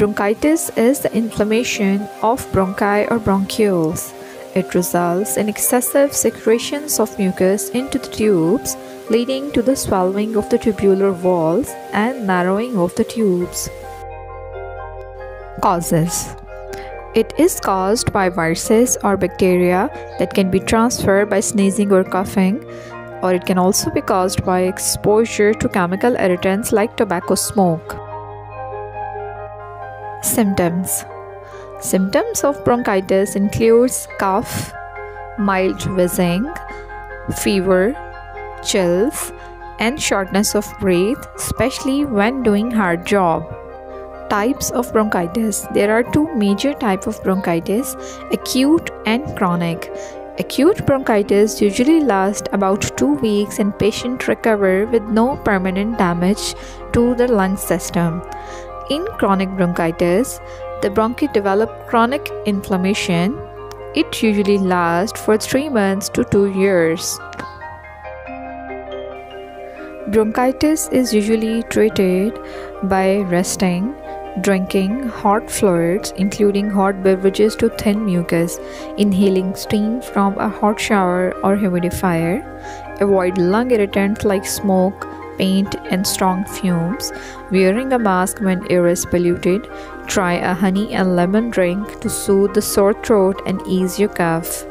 Bronchitis is the inflammation of bronchi or bronchioles. It results in excessive secretions of mucus into the tubes, leading to the swelling of the tubular walls and narrowing of the tubes. Causes It is caused by viruses or bacteria that can be transferred by sneezing or coughing, or it can also be caused by exposure to chemical irritants like tobacco smoke. Symptoms Symptoms of bronchitis includes cough, mild wheezing, fever, chills, and shortness of breath, especially when doing hard job. Types of bronchitis. There are two major types of bronchitis, acute and chronic. Acute bronchitis usually lasts about 2 weeks and patient recover with no permanent damage to the lung system. In chronic bronchitis, the bronchi develop chronic inflammation. It usually lasts for 3 months to 2 years. Bronchitis is usually treated by resting, drinking hot fluids, including hot beverages to thin mucus, inhaling steam from a hot shower or humidifier, avoid lung irritants like smoke, paint, and strong fumes, wearing a mask when air is polluted, try a honey and lemon drink to soothe the sore throat and ease your cough.